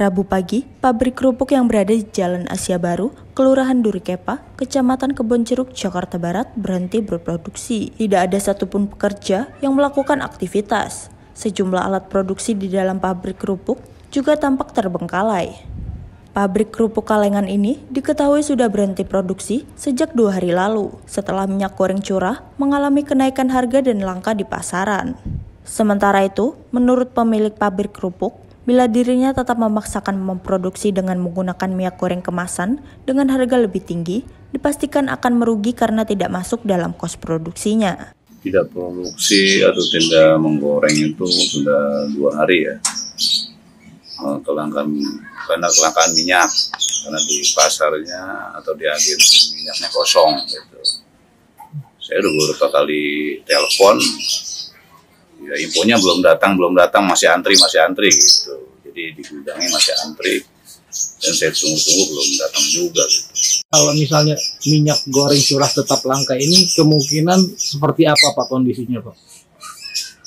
Rabu pagi, pabrik kerupuk yang berada di Jalan Asia Baru, Kelurahan Durikepa, Kecamatan Kebon Ceruk, Jakarta Barat berhenti berproduksi. Tidak ada satupun pekerja yang melakukan aktivitas. Sejumlah alat produksi di dalam pabrik kerupuk juga tampak terbengkalai. Pabrik kerupuk kalengan ini diketahui sudah berhenti produksi sejak dua hari lalu setelah minyak goreng curah mengalami kenaikan harga dan langka di pasaran. Sementara itu, menurut pemilik pabrik kerupuk, bila dirinya tetap memaksakan memproduksi dengan menggunakan minyak goreng kemasan dengan harga lebih tinggi, dipastikan akan merugi karena tidak masuk dalam kos produksinya. Tidak produksi atau tidak menggoreng itu sudah dua hari ya. Eh, kelangkaan karena kelangkaan minyak karena di pasarnya atau di agen minyaknya kosong gitu. Saya udah beberapa kali telepon ya infonya belum datang belum datang masih antri masih antri gitu jadi di gudangnya masih antri dan saya tunggu-tunggu belum datang juga gitu. Kalau misalnya minyak goreng curah tetap langka ini kemungkinan seperti apa Pak kondisinya Pak?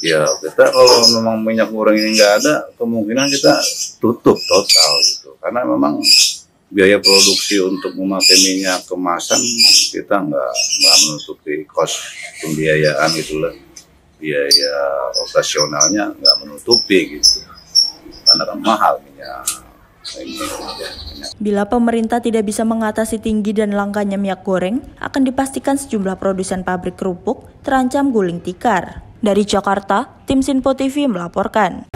Ya kita kalau memang minyak goreng ini nggak ada kemungkinan kita tutup total gitu karena memang biaya produksi untuk memakai minyak kemasan kita nggak nggak menutupi kos pembiayaan itulah biaya operasionalnya nggak menutupi gitu karena kan mahal minyak Bila pemerintah tidak bisa mengatasi tinggi dan langkanya minyak goreng, akan dipastikan sejumlah produsen pabrik kerupuk terancam guling tikar. Dari Jakarta, tim Sinpo TV melaporkan.